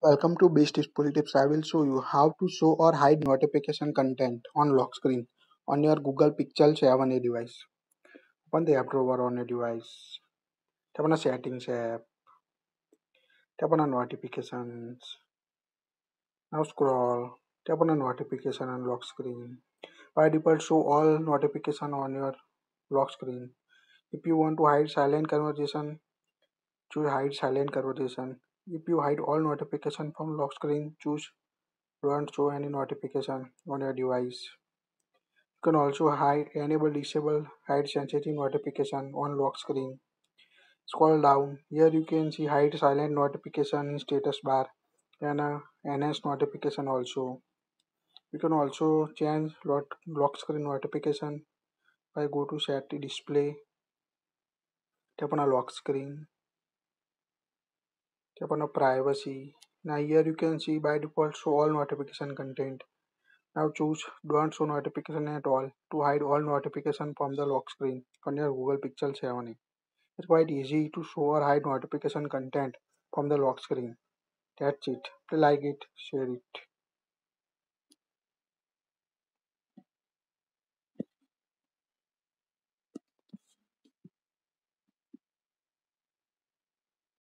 Welcome to Bestuseful Tips. I will show you how to show or hide notification content on lock screen on your Google Pixel 7a device. Open the app drawer on your device. Tap on the settings app. Tap on the notifications. Now scroll. Tap on the notification on lock screen. By default, show all notification on your lock screen. If you want to hide silent conversation, choose hide silent conversation. If you hide all notification from lock screen, choose don't show any notification on your device. You can also hide, enable, disable, hide sensitive notification on lock screen. Scroll down. Here you can see hide silent notification in status bar and uh, enhance notification also. You can also change lock, lock screen notification by go to set display. Tap on a lock screen tap on a privacy now here you can see by default show all notification content. Now choose don't show notification at all to hide all notification from the lock screen on your google pixel 7 it's quite easy to show or hide notification content from the lock screen. That's it. Like it share it